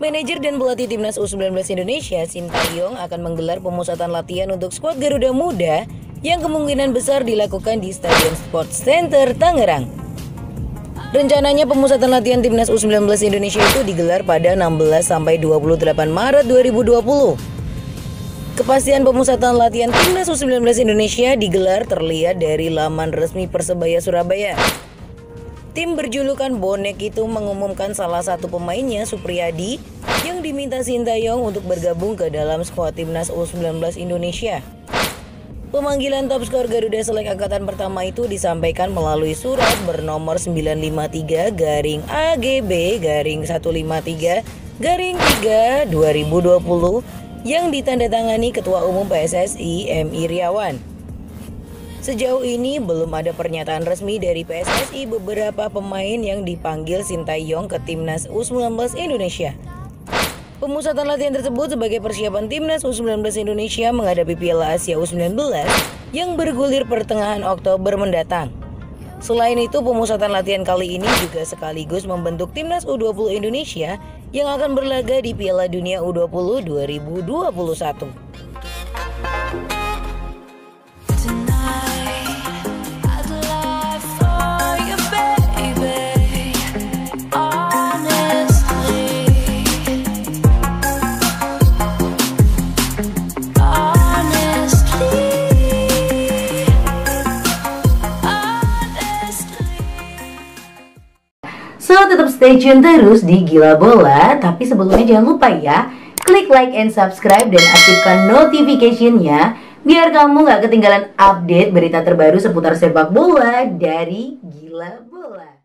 Manajer dan pelatih timnas U19 Indonesia, Sintayong akan menggelar pemusatan latihan untuk skuad Garuda Muda yang kemungkinan besar dilakukan di Stadion Sports Center Tangerang. Rencananya pemusatan latihan timnas U19 Indonesia itu digelar pada 16 sampai 28 Maret 2020. Kepastian pemusatan latihan timnas U19 Indonesia digelar terlihat dari laman resmi Persebaya Surabaya. Tim berjulukan Bonek itu mengumumkan salah satu pemainnya Supriyadi yang diminta Sintayong untuk bergabung ke dalam skuad timnas U19 Indonesia. Pemanggilan top skor Garuda Select Angkatan Pertama itu disampaikan melalui surat bernomor 953 garing AGB garing 153 garing 3 2020 yang ditandatangani Ketua Umum PSSI M. Iriawan. Sejauh ini belum ada pernyataan resmi dari PSSI beberapa pemain yang dipanggil Sintayong ke timnas U19 Indonesia. Pemusatan latihan tersebut sebagai persiapan timnas U19 Indonesia menghadapi Piala Asia U19 yang bergulir pertengahan Oktober mendatang. Selain itu, pemusatan latihan kali ini juga sekaligus membentuk timnas U20 Indonesia yang akan berlaga di Piala Dunia U20 2021. So tetap stay tune terus di Gila Bola. Tapi sebelumnya jangan lupa ya Klik like and subscribe dan aktifkan notification-nya Biar kamu gak ketinggalan update berita terbaru seputar sepak bola dari Gila Bola